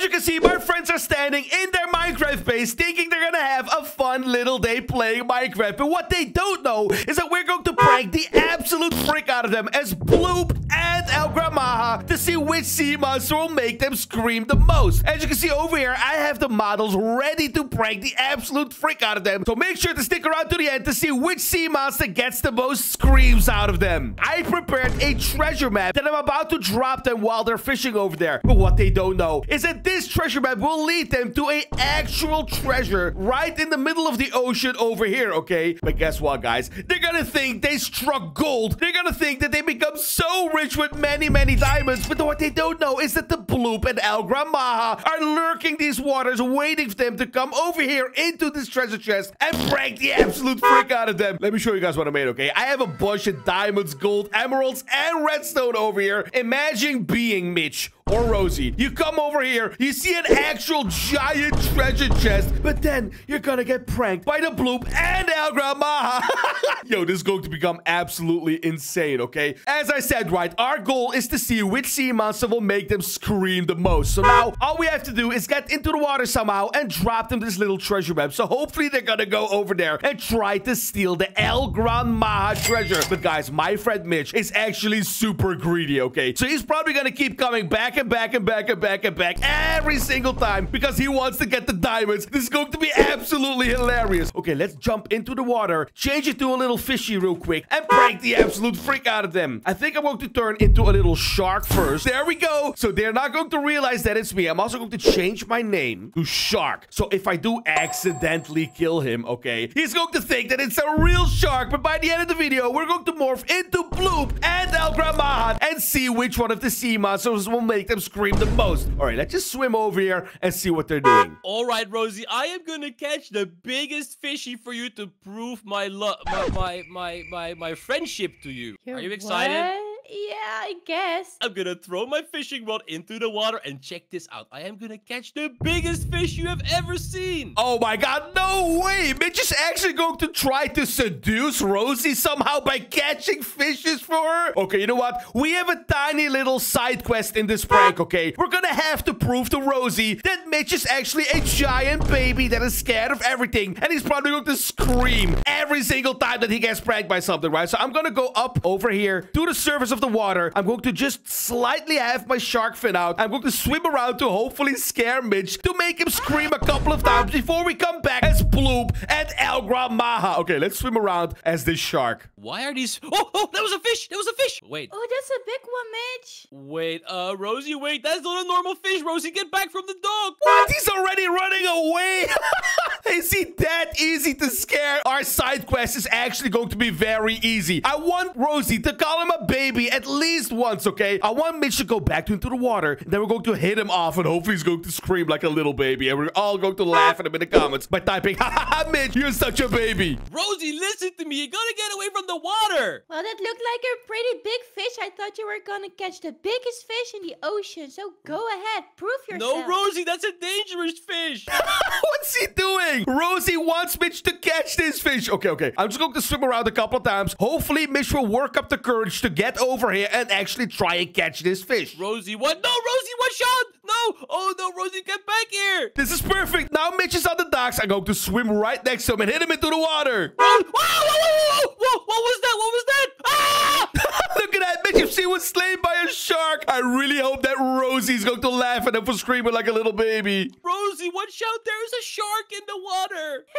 As you can see, my friends are standing in their Minecraft base thinking they're gonna have a fun little day playing Minecraft. But what they don't know is that we're going to prank the absolute frick out of them as Bloop and El Gran Maja to see which sea monster will make them scream the most. As you can see over here, I have the models ready to prank the absolute freak out of them. So make sure to stick around to the end to see which sea monster gets the most screams out of them. I prepared a treasure map that I'm about to drop them while they're fishing over there. But what they don't know is that this treasure map will lead them to a actual treasure right in the middle of the ocean over here, okay? But guess what, guys? They're gonna think they struck gold. They're gonna think that they become so rich with many, many diamonds. But what they don't know is that the Bloop and El Gran Maja are lurking these waters, waiting for them to come over here into this treasure chest and break the absolute freak out of them. Let me show you guys what I made, okay? I have a bunch of diamonds, gold, emeralds, and redstone over here. Imagine being Mitch or Rosie. You come over here, you see an actual giant treasure chest, but then you're gonna get pranked by the Bloop and El Gran Maja. Yo, this is going to become absolutely insane, okay? As I said, right, our goal is to see which sea monster will make them scream the most. So now, all we have to do is get into the water somehow and drop them this little treasure map. So hopefully they're gonna go over there and try to steal the El Gran Maja treasure. But guys, my friend Mitch is actually super greedy, okay? So he's probably gonna keep coming back and back and back and back and back every single time because he wants to get the diamonds. This is going to be absolutely hilarious. Okay, let's jump into the water, change it to a little fishy real quick, and break the absolute freak out of them. I think I'm going to turn into a little shark first. There we go. So they're not going to realize that it's me. I'm also going to change my name to Shark. So if I do accidentally kill him, okay, he's going to think that it's a real shark. But by the end of the video, we're going to morph into Bloop and El Gramahan and see which one of the sea monsters will make them scream the most. All right, let's just swim over here and see what they're doing. All right, Rosie, I am gonna catch the biggest fishy for you to prove my love, my, my my my my friendship to you. You're Are you excited? what? Yeah, I guess. I'm gonna throw my fishing rod into the water and check this out. I am gonna catch the biggest fish you have ever seen. Oh my god, no way! Mitch is actually going to try to seduce Rosie somehow by catching fishes for her? Okay, you know what? We have a tiny little side quest in this prank, okay? We're gonna have to prove to Rosie that Mitch is actually a giant baby that is scared of everything, and he's probably going to scream every single time that he gets pranked by something, right? So I'm gonna go up over here to the surface of the water. I'm going to just slightly have my shark fin out. I'm going to swim around to hopefully scare Mitch to make him scream a couple of times before we come back as Bloop and El Gran Maja. Okay, let's swim around as this shark. Why are these? Oh, oh, that was a fish. That was a fish. Wait, Oh, that's a big one, Mitch. wait, uh, Rosie, wait. That's not a normal fish. Rosie, get back from the dog. What? He's already running away. is he that easy to scare? Our side quest is actually going to be very easy. I want Rosie to call him a baby at least once, okay? I want Mitch to go back into the water. Then we're going to hit him off and hopefully he's going to scream like a little baby. And we're all going to laugh at him in the comments by typing, ha ha ha, Mitch, you're such a baby. Rosie, listen to me. You gotta get away from the water. Well, that looked like a pretty big fish. I thought you were gonna catch the biggest fish in the ocean. So go ahead, prove yourself. No, Rosie, that's a dangerous fish. What's he doing? Rosie wants Mitch to catch this fish. Okay, okay. I'm just going to swim around a couple of times. Hopefully, Mitch will work up the courage to get over here and actually try and catch this fish. Rosie, what? No, Rosie, one shot. No. Oh, no, Rosie, get back here. This is perfect. Now Mitch is on the docks. I'm going to swim right next to him and hit him into the water. Whoa, whoa, whoa, whoa, whoa, whoa, what was that? What was that? Ah! Look at that. Mitch, if she was slain by a shark, I really hope that Rosie's going to laugh at him for screaming like a little baby. Rosie, watch out. There is a shark in the water.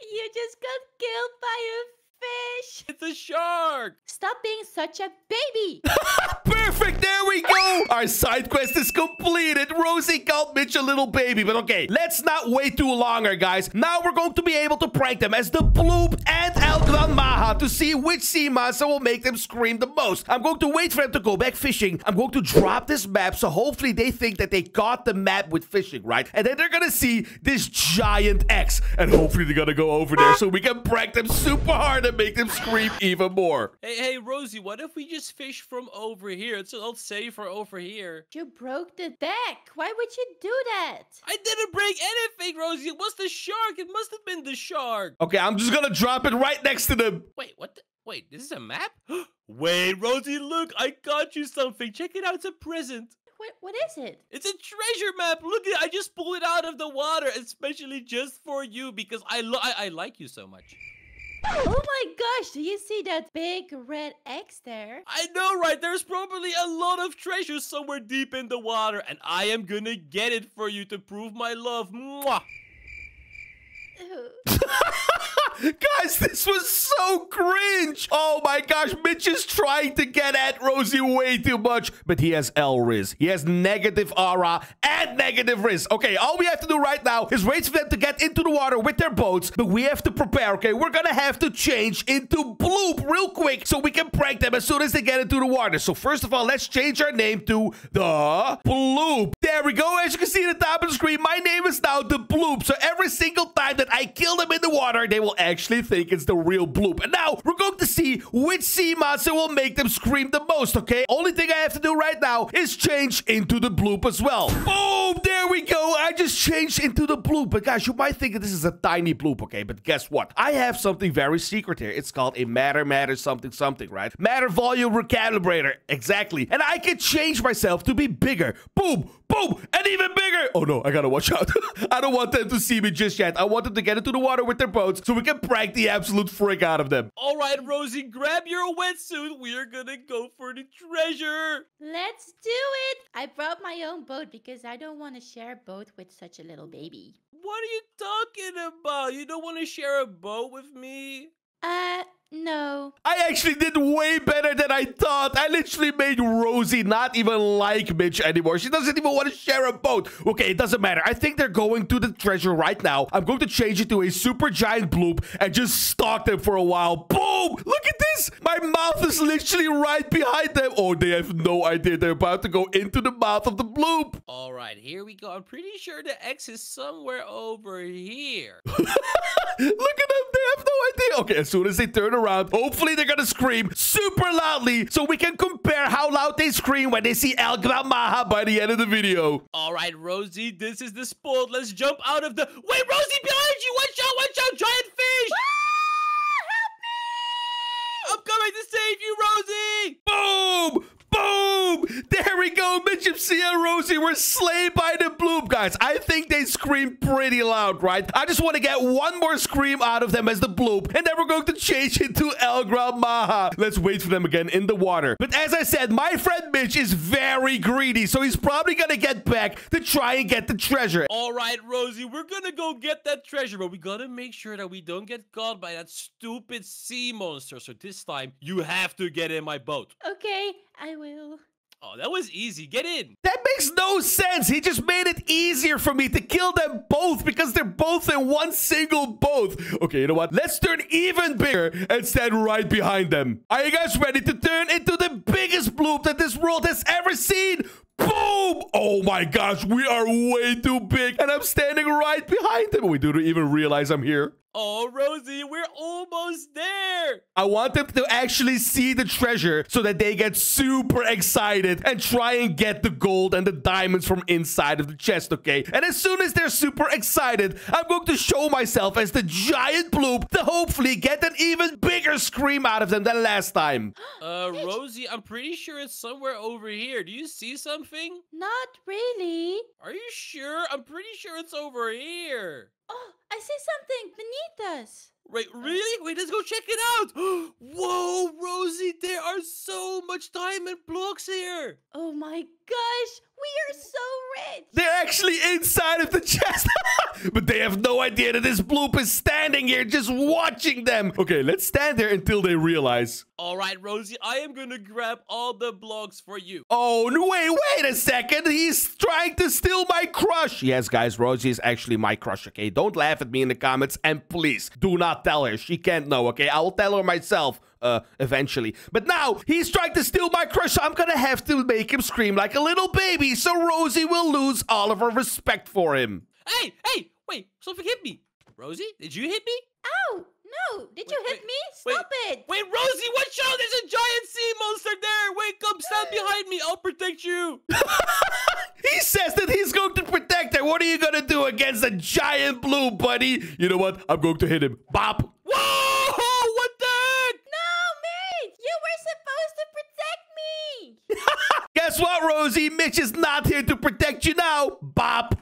You just got killed by a fish. It's a shark. Stop being such a baby. Perfect. Our side quest is completed. Rosie called Mitch a little baby. But okay, let's not wait too longer, guys. Now we're going to be able to prank them as the Bloop and El Maja to see which sea monster will make them scream the most. I'm going to wait for them to go back fishing. I'm going to drop this map so hopefully they think that they got the map with fishing, right? And then they're going to see this giant X. And hopefully they're going to go over there so we can prank them super hard and make them scream even more. Hey, hey, Rosie, what if we just fish from over here? It's a lot safer over here. You broke the deck. Why would you do that? I didn't break anything, Rosie. It was the shark. It must have been the shark. Okay, I'm just going to drop it right next to them. Wait, what? The? Wait, this is a map? Wait, Rosie, look, I got you something. Check it out. It's a present. What what is it? It's a treasure map. Look at I just pulled it out of the water, especially just for you because I, lo- I, I like you so much. Oh my gosh, do you see that big red X there? I know, right? There's probably a lot of treasure somewhere deep in the water, and I am gonna get it for you to prove my love. Mwah! Guys, this was so cringe. Oh my gosh, Mitch is trying to get at Rosie way too much, but he has L Riz. He has negative aura and negative Riz. Okay, all we have to do right now is wait for them to get into the water with their boats, but we have to prepare, okay? We're gonna have to change into Bloop real quick so we can prank them as soon as they get into the water. So first of all, let's change our name to the Bloop. There we go. As you can see at the top of the screen, my name is now the Bloop. So every single time that I kill them in the water, they will actually think it's the real Bloop. And now we're going to see which sea monster will make them scream the most, okay? Only thing I have to do right now is change into the Bloop as well. Boom! There we go. I just changed into the Bloop. But guys, you might think this is a tiny Bloop, okay? But guess what? I have something very secret here. It's called a matter, matter, something, something, right? Matter volume recalibrator. Exactly. And I can change myself to be bigger. Boom! Boom! And even bigger! Oh no, I gotta watch out. I don't want them to see me just yet. I want them to get into the water with their boats so we can prank the absolute freak out of them. All right, Rosie, grab your wetsuit. We are gonna go for the treasure. Let's do it! I brought my own boat because I don't want to share a boat with such a little baby. What are you talking about? You don't want to share a boat with me? Uh, no. I actually did way better than I thought. I literally made Rosie not even like Mitch anymore. She doesn't even want to share a boat. Okay, it doesn't matter. I think they're going to the treasure right now. I'm going to change it to a super giant bloop and just stalk them for a while. Boom! Look at this! My mouth is literally right behind them. Oh, they have no idea they're about to go into the mouth of the bloop. All right, here we go. I'm pretty sure the X is somewhere over here. Look at them. They have no idea. Okay, as soon as they turn around, hopefully they're gonna scream super loudly so we can compare how loud they scream when they see El Gran by the end of the video. All right, Rosie, this is the spot. Let's jump out of the. Wait, Rosie, behind you! Watch out! Watch out! Giant fish! Ah, help me! I'm coming to save you, Rosie! Boom! Boom! There we go. Mitch and Sia and Rosie were slain by the bloop, guys. I think they screamed pretty loud, right? I just want to get one more scream out of them as the bloop, and then we're going to change it to El Gran Maja. Let's wait for them again in the water. But as I said, my friend Mitch is very greedy, so he's probably going to get back to try and get the treasure. All right, Rosie, we're gonna go get that treasure, but we gotta make sure that we don't get caught by that stupid sea monster. So this time, you have to get in my boat. Okay, I will. Oh, that was easy. Get in. That makes no sense. He just made it easier for me to kill them both because they're both in one single boat. Okay, you know what? Let's turn even bigger and stand right behind them. Are you guys ready to turn into the biggest bloop that this world has ever seen? Boom! Oh my gosh, we are way too big and I'm standing right behind them. We don't even realize I'm here. Oh, Rosie, we're almost there. I want them to actually see the treasure so that they get super excited and try and get the gold and the diamonds from inside of the chest, okay? And as soon as they're super excited, I'm going to show myself as the giant bloop to hopefully get an even bigger scream out of them than last time. Uh, Rosie, I'm pretty sure it's somewhere over here. Do you see something? Not really. Are you sure? I'm pretty sure it's over here. Oh, I see something beneath us. Wait, really? Wait, let's go check it out. Whoa, Rosie, there are so much diamond blocks here. Oh my gosh, we are so rich. They're actually inside of the chest. but they have no idea that this bloop is standing here just watching them. Okay, let's stand there until they realize. All right, Rosie, I am gonna grab all the blocks for you. Oh, no, wait, wait a second. He's trying to steal my crush. Yes, guys, Rosie is actually my crush, okay? Don't laugh at me in the comments. And please, do not tell her. She can't know, okay? I will tell her myself. Uh, eventually. But now, he's trying to steal my crush, so I'm gonna have to make him scream like a little baby, so Rosie will lose all of her respect for him. Hey, hey, wait, something hit me. Rosie, did you hit me? Ow, no. Did you hit wait, me? wait, Stop it. Wait, Rosie, watch out! There's a giant sea monster there! Wait, come stand behind me. I'll protect you. He says that he's going to protect her. What are you gonna do against a giant blue, buddy? You know what? I'm going to hit him. Bop. Whoa! What the heck? No, mate. You were supposed to protect me. Guess what, Rosie? Mitch is not here to protect you now. Bop.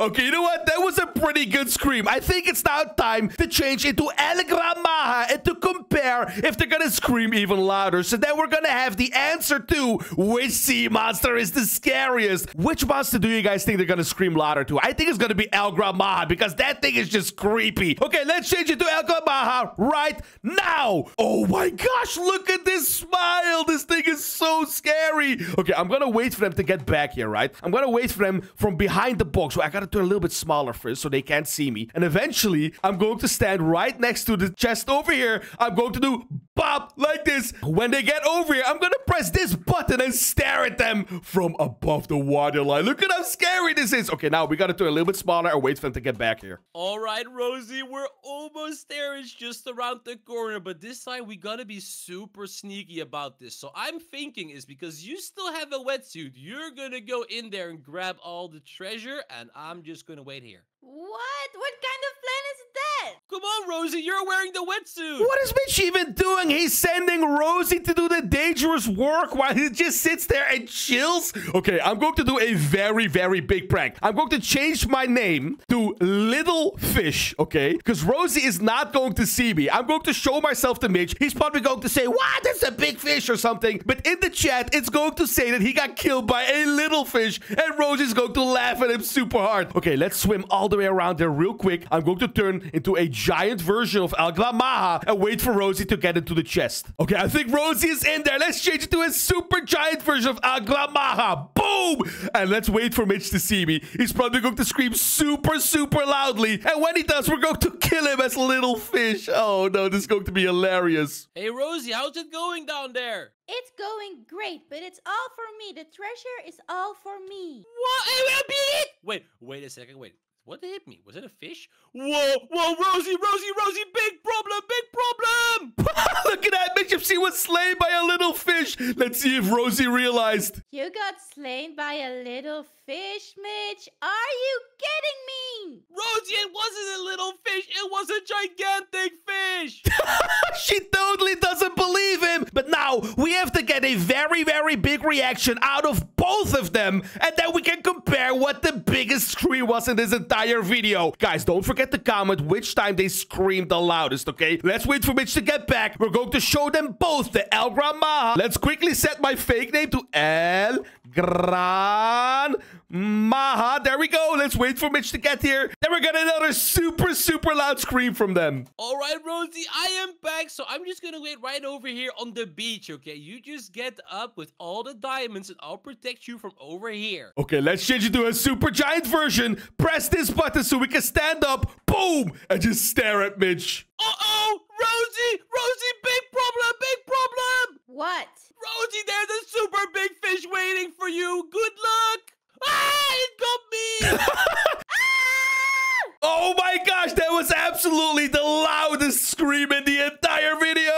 Okay, you know what? That was a pretty good scream. I think it's now time to change into El Gran Maja and to compare if they're gonna scream even louder. So then we're gonna have the answer to which sea monster is the scariest. Which monster do you guys think they're gonna scream louder to? I think it's gonna be El Gran Maja because that thing is just creepy. Okay, let's change it to El Gran Maja right now. Oh my gosh, look at this smile. This thing is so scary. Okay, I'm gonna wait for them to get back here, right? I'm gonna wait for them from behind the box. So I gotta turn a little bit smaller first so they can't see me. And eventually, I'm going to stand right next to the chest over here. I'm going to do bop like this. When they get over here, I'm gonna press this button and stare at them from above the waterline. Look at how scary this is. Okay, now we gotta turn a little bit smaller and wait for them to get back here. All right, Rosie, we're almost there. It's just around the corner, but this time we gotta be super sneaky about this. So I'm thinking is because you still have a wetsuit, you're gonna go in there and grab all the treasure, and I'm just gonna wait here. What? What kind of plan? Come on, Rosie, you're wearing the wetsuit. What is Mitch even doing? He's sending Rosie to do the dangerous work while he just sits there and chills? Okay, I'm going to do a very, very big prank. I'm going to change my name to Little Fish, okay? Because Rosie is not going to see me. I'm going to show myself to Mitch. He's probably going to say, what? That's a big fish or something. But in the chat, it's going to say that he got killed by a little fish and Rosie's going to laugh at him super hard. Okay, let's swim all the way around there real quick. I'm going to turn into a giant version of El Gran and wait for Rosie to get into the chest. Okay, I think Rosie is in there. Let's change it to a super giant version of El Gran Boom! And let's wait for Mitch to see me. He's probably going to scream super, super loudly. And when he does, we're going to kill him as little fish. Oh no, this is going to be hilarious. Hey, Rosie, how's it going down there? It's going great, but it's all for me. The treasure is all for me. What? It will be it? Wait, wait a second. Wait. What hit me? Was it a fish? Whoa, whoa, Rosie, Rosie, Rosie, big problem, big problem! Look at that. Bishop C was slain by a little fish. Let's see if Rosie realized. You got slain by a little fish, Mitch. Are you kidding me? Rosie, it wasn't a little fish, it was a gigantic fish! she totally doesn't believe him. But now we have to get a very, very big reaction out of both of them. And then we can compare what the biggest scream was in this entire video. Guys, don't forget to comment which time they screamed the loudest, okay? Let's wait for Mitch to get back. We're going to show them both the El Gran Maja. Let's quickly set my fake name to El Gran Maja. There we go. Let's wait for Mitch to get here. Then we're getting another super, super loud scream from them. All right, Rosie, I am back, so I'm just gonna wait right over here on the beach, okay? You just get up with all the diamonds, and I'll protect you from over here. Okay, let's change it to a super giant version. Press this button so we can stand up. Boom! And just stare at Mitch. Uh-oh! Rosie! Rosie, what? Rosie, there's a super big fish waiting for you. Good luck. Ah, it got me. ah! Oh my gosh, that was absolutely the loudest scream in the entire video.